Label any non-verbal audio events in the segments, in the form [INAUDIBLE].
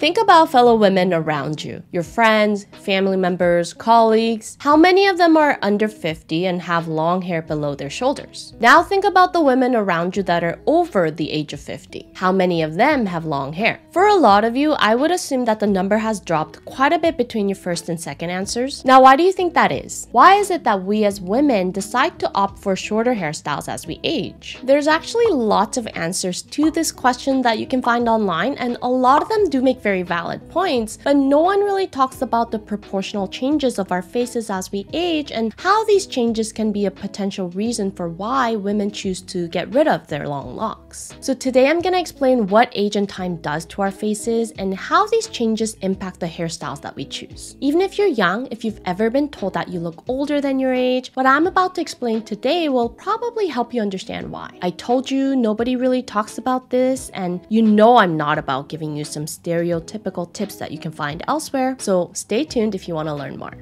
Think about fellow women around you, your friends, family members, colleagues. How many of them are under 50 and have long hair below their shoulders? Now think about the women around you that are over the age of 50. How many of them have long hair? For a lot of you, I would assume that the number has dropped quite a bit between your first and second answers. Now, why do you think that is? Why is it that we as women decide to opt for shorter hairstyles as we age? There's actually lots of answers to this question that you can find online, and a lot of them do make very valid points, but no one really talks about the proportional changes of our faces as we age and how these changes can be a potential reason for why women choose to get rid of their long locks. So today I'm gonna explain what age and time does to our faces and how these changes impact the hairstyles that we choose. Even if you're young, if you've ever been told that you look older than your age, what I'm about to explain today will probably help you understand why. I told you nobody really talks about this, and you know I'm not about giving you some stereotypical tips that you can find elsewhere, so stay tuned if you want to learn more.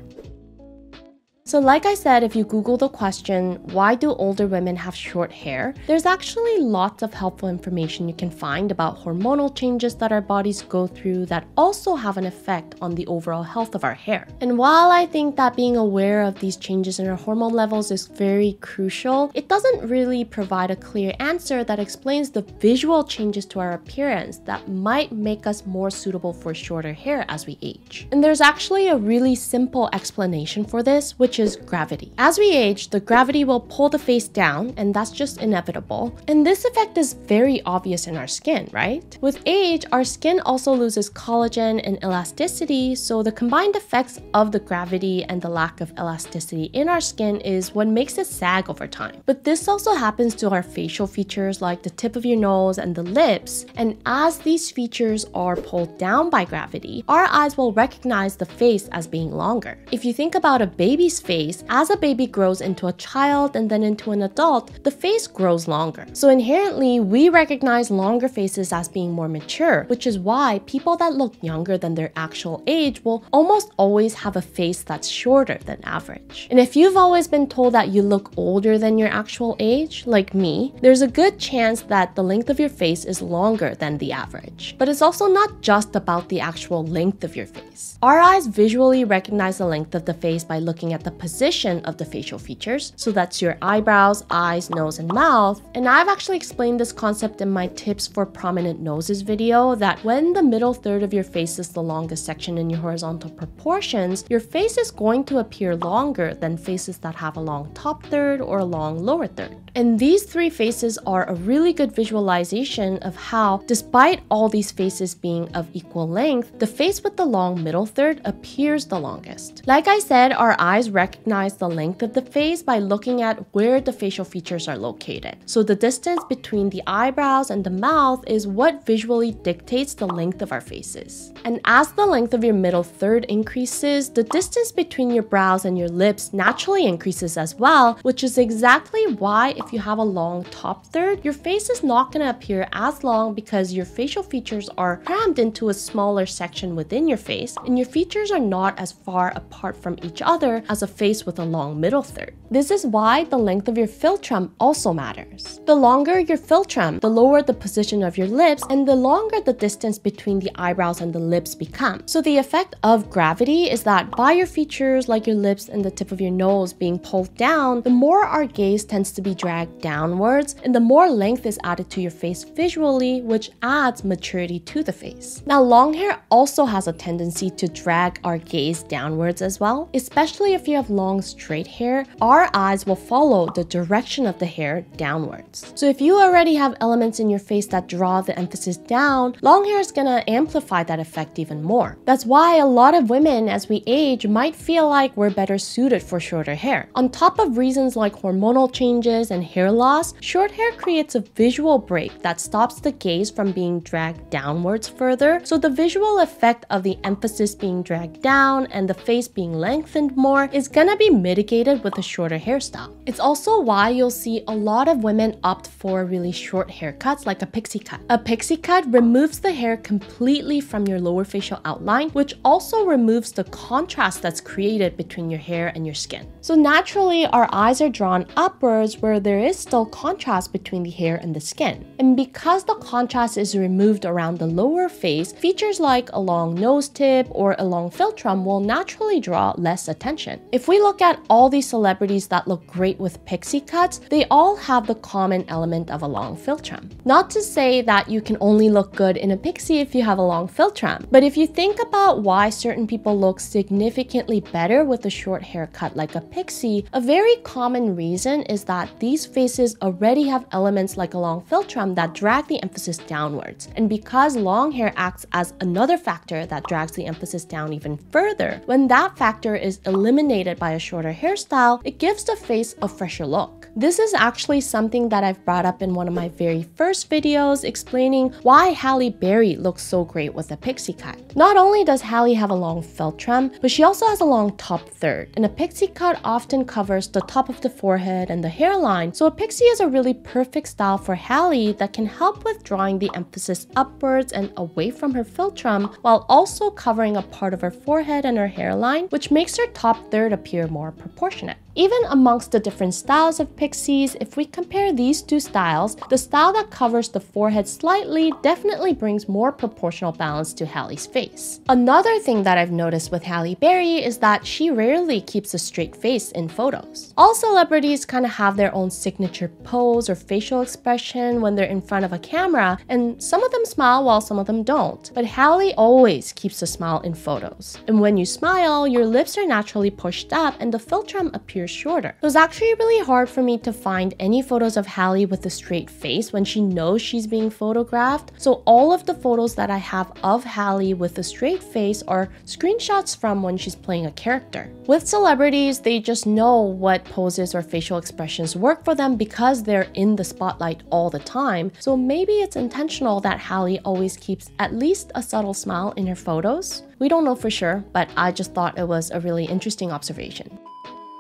So, like I said, if you Google the question, why do older women have short hair? There's actually lots of helpful information you can find about hormonal changes that our bodies go through that also have an effect on the overall health of our hair. And while I think that being aware of these changes in our hormone levels is very crucial, it doesn't really provide a clear answer that explains the visual changes to our appearance that might make us more suitable for shorter hair as we age. And there's actually a really simple explanation for this, which is gravity. As we age, the gravity will pull the face down, and that's just inevitable. And this effect is very obvious in our skin, right? With age, our skin also loses collagen and elasticity, so the combined effects of the gravity and the lack of elasticity in our skin is what makes it sag over time. But this also happens to our facial features like the tip of your nose and the lips, and as these features are pulled down by gravity, our eyes will recognize the face as being longer. If you think about a baby's face, as a baby grows into a child and then into an adult, the face grows longer. So inherently, we recognize longer faces as being more mature, which is why people that look younger than their actual age will almost always have a face that's shorter than average. And if you've always been told that you look older than your actual age, like me, there's a good chance that the length of your face is longer than the average. But it's also not just about the actual length of your face. Our eyes visually recognize the length of the face by looking at the position of the facial features. So that's your eyebrows, eyes, nose, and mouth. And I've actually explained this concept in my tips for prominent noses video that when the middle third of your face is the longest section in your horizontal proportions, your face is going to appear longer than faces that have a long top third or a long lower third. And these three faces are a really good visualization of how, despite all these faces being of equal length, the face with the long middle third appears the longest. Like I said, our eyes recognize the length of the face by looking at where the facial features are located. So the distance between the eyebrows and the mouth is what visually dictates the length of our faces. And as the length of your middle third increases, the distance between your brows and your lips naturally increases as well, which is exactly why if you have a long top third, your face is not going to appear as long because your facial features are crammed into a smaller section within your face, and your features are not as far apart from each other as a face with a long middle third. This is why the length of your philtrum also matters. The longer your philtrum, the lower the position of your lips, and the longer the distance between the eyebrows and the lips become. So the effect of gravity is that by your features like your lips and the tip of your nose being pulled down, the more our gaze tends to be dragged downwards and the more length is added to your face visually, which adds maturity to the face. Now, long hair also has a tendency to drag our gaze downwards as well, especially if you have long straight hair, our eyes will follow the direction of the hair downwards. So if you already have elements in your face that draw the emphasis down, long hair is gonna amplify that effect even more. That's why a lot of women as we age might feel like we're better suited for shorter hair. On top of reasons like hormonal changes and hair loss, short hair creates a visual break that stops the gaze from being dragged downwards further, so the visual effect of the emphasis being dragged down and the face being lengthened more is gonna be mitigated with a shorter hairstyle. It's also why you'll see a lot of women opt for really short haircuts like a pixie cut. A pixie cut removes the hair completely from your lower facial outline, which also removes the contrast that's created between your hair and your skin. So naturally, our eyes are drawn upwards where there is still contrast between the hair and the skin. And because the contrast is removed around the lower face, features like a long nose tip or a long philtrum will naturally draw less attention. If we look at all these celebrities that look great with pixie cuts, they all have the common element of a long philtrum. Not to say that you can only look good in a pixie if you have a long philtrum, but if you think about why certain people look significantly better with a short haircut like a pixie, a very common reason is that these faces already have elements like a long philtrum that drag the emphasis downwards. And because long hair acts as another factor that drags the emphasis down even further, when that factor is eliminated by a shorter hairstyle, it gives the face a fresher look. This is actually something that I've brought up in one of my very first videos explaining why Halle Berry looks so great with a pixie cut. Not only does Halle have a long philtrum, but she also has a long top third, and a pixie cut often covers the top of the forehead and the hairline, so a pixie is a really perfect style for Halle that can help with drawing the emphasis upwards and away from her philtrum while also covering a part of her forehead and her hairline, which makes her top third appear more proportionate. Even amongst the different styles of pixies, if we compare these two styles, the style that covers the forehead slightly definitely brings more proportional balance to Halle's face. Another thing that I've noticed with Halle Berry is that she rarely keeps a straight face in photos. All celebrities kind of have their own signature pose or facial expression when they're in front of a camera, and some of them smile while some of them don't. But Halle always keeps a smile in photos. And when you smile, your lips are naturally pushed up and the philtrum appears shorter. It was actually really hard for me to find any photos of Halle with a straight face when she knows she's being photographed. So all of the photos that I have of Halle with a straight face are screenshots from when she's playing a character. With celebrities, they just know what poses or facial expressions work for them because they're in the spotlight all the time. So maybe it's intentional that Halle always keeps at least a subtle smile in her photos. We don't know for sure, but I just thought it was a really interesting observation.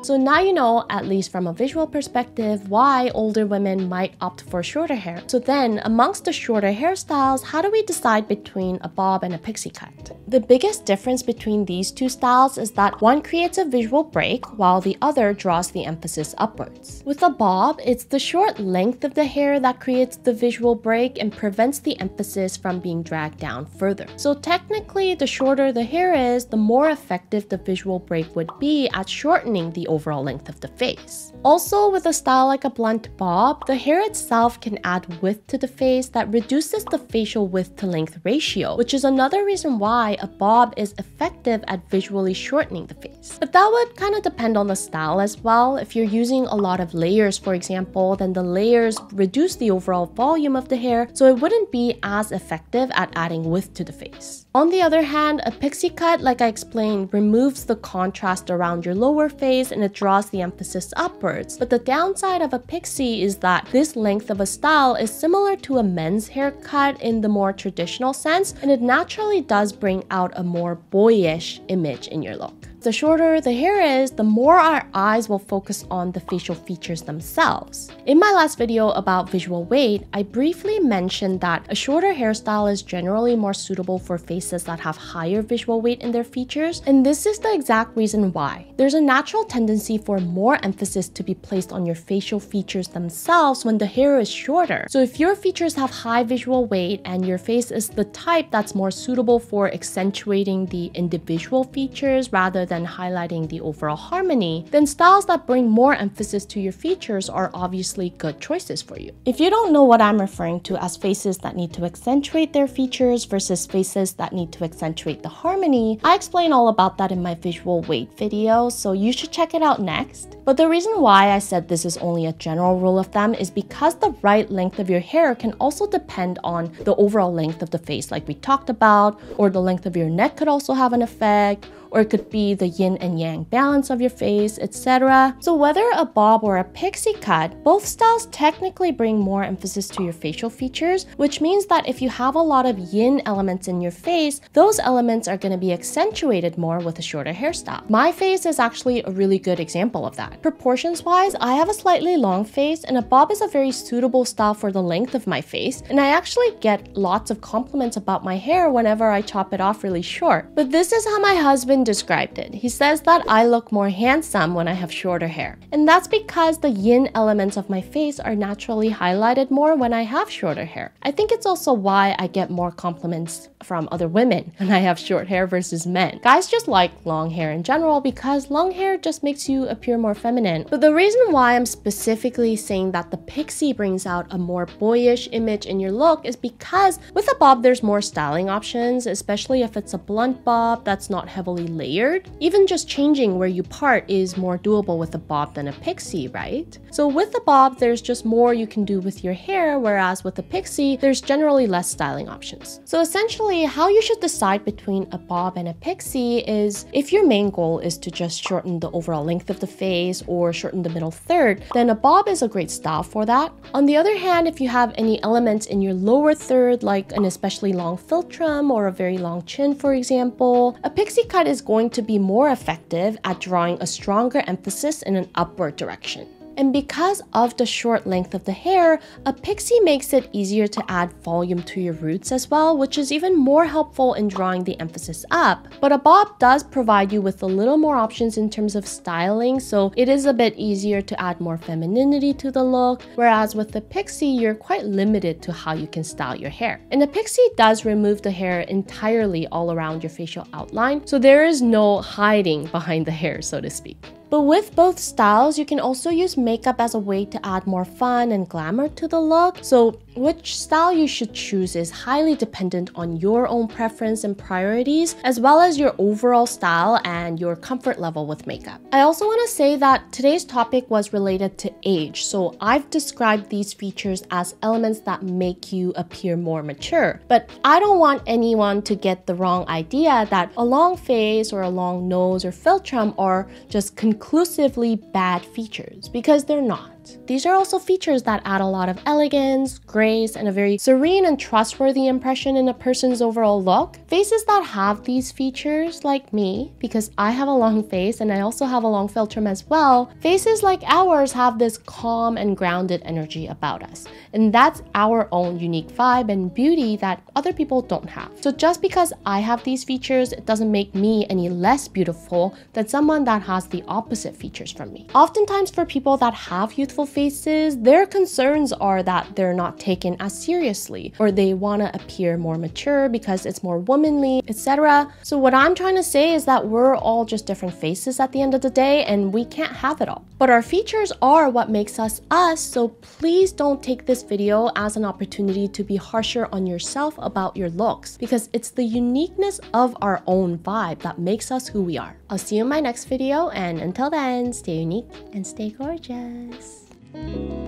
So now you know, at least from a visual perspective, why older women might opt for shorter hair. So then, amongst the shorter hairstyles, how do we decide between a bob and a pixie cut? The biggest difference between these two styles is that one creates a visual break while the other draws the emphasis upwards. With a bob, it's the short length of the hair that creates the visual break and prevents the emphasis from being dragged down further. So technically, the shorter the hair is, the more effective the visual break would be at shortening the overall length of the face. Also, with a style like a blunt bob, the hair itself can add width to the face that reduces the facial width to length ratio, which is another reason why a bob is effective at visually shortening the face. But that would kind of depend on the style as well. If you're using a lot of layers, for example, then the layers reduce the overall volume of the hair, so it wouldn't be as effective at adding width to the face. On the other hand, a pixie cut, like I explained, removes the contrast around your lower face and it draws the emphasis upwards. But the downside of a pixie is that this length of a style is similar to a men's haircut in the more traditional sense, and it naturally does bring out a more boyish image in your look. The shorter the hair is, the more our eyes will focus on the facial features themselves. In my last video about visual weight, I briefly mentioned that a shorter hairstyle is generally more suitable for faces that have higher visual weight in their features, and this is the exact reason why. There's a natural tendency for more emphasis to be placed on your facial features themselves when the hair is shorter. So if your features have high visual weight and your face is the type that's more suitable for accentuating the individual features rather than highlighting the overall harmony, then styles that bring more emphasis to your features are obviously good choices for you. If you don't know what I'm referring to as faces that need to accentuate their features versus faces that need to accentuate the harmony, I explain all about that in my visual weight video, so you should check it out next. But the reason why I said this is only a general rule of thumb is because the right length of your hair can also depend on the overall length of the face, like we talked about, or the length of your neck could also have an effect, or it could be the yin and yang balance of your face, etc. So whether a bob or a pixie cut, both styles technically bring more emphasis to your facial features, which means that if you have a lot of yin elements in your face, those elements are going to be accentuated more with a shorter hairstyle. My face is actually a really good example of that. Proportions wise, I have a slightly long face and a bob is a very suitable style for the length of my face, and I actually get lots of compliments about my hair whenever I chop it off really short. But this is how my husband described it. He says that I look more handsome when I have shorter hair. And that's because the yin elements of my face are naturally highlighted more when I have shorter hair. I think it's also why I get more compliments from other women [LAUGHS] when I have short hair versus men. Guys just like long hair in general because long hair just makes you appear more feminine. But the reason why I'm specifically saying that the pixie brings out a more boyish image in your look is because with a bob there's more styling options, especially if it's a blunt bob that's not heavily layered. Even just changing where you part is more doable with a bob than a pixie, right? So with a bob there's just more you can do with your hair, whereas with a pixie there's generally less styling options. So essentially how you should decide between a bob and a pixie is if your main goal is to just shorten the overall length of the face or shorten the middle third, then a bob is a great style for that. On the other hand, if you have any elements in your lower third, like an especially long philtrum or a very long chin, for example, a pixie cut is going to be more effective at drawing a stronger emphasis in an upward direction. And because of the short length of the hair, a pixie makes it easier to add volume to your roots as well, which is even more helpful in drawing the emphasis up. But a bob does provide you with a little more options in terms of styling, so it is a bit easier to add more femininity to the look, whereas with the pixie, you're quite limited to how you can style your hair. And the pixie does remove the hair entirely all around your facial outline, so there is no hiding behind the hair, so to speak. But with both styles, you can also use makeup as a way to add more fun and glamour to the look. So which style you should choose is highly dependent on your own preference and priorities, as well as your overall style and your comfort level with makeup. I also want to say that today's topic was related to age, so I've described these features as elements that make you appear more mature. But I don't want anyone to get the wrong idea that a long face or a long nose or philtrum are just conclusively bad features, because they're not. These are also features that add a lot of elegance, grace, and a very serene and trustworthy impression in a person's overall look. Faces that have these features, like me, because I have a long face and I also have a long philtrum as well, faces like ours have this calm and grounded energy about us. And that's our own unique vibe and beauty that other people don't have. So just because I have these features, it doesn't make me any less beautiful than someone that has the opposite features from me. Oftentimes for people that have faces, their concerns are that they're not taken as seriously or they want to appear more mature because it's more womanly, etc. So what I'm trying to say is that we're all just different faces at the end of the day and we can't have it all. But our features are what makes us us, so please don't take this video as an opportunity to be harsher on yourself about your looks because it's the uniqueness of our own vibe that makes us who we are. I'll see you in my next video and until then, stay unique and stay gorgeous. Thank you.